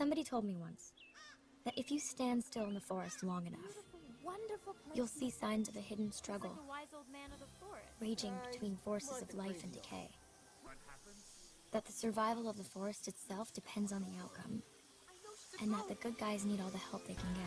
Somebody told me once that if you stand still in the forest long enough, Wonderful place. you'll see signs of a hidden struggle Like a raging between forces of life and decay. That the survival of the forest itself depends on the outcome, and that the good guys need all the help they can get.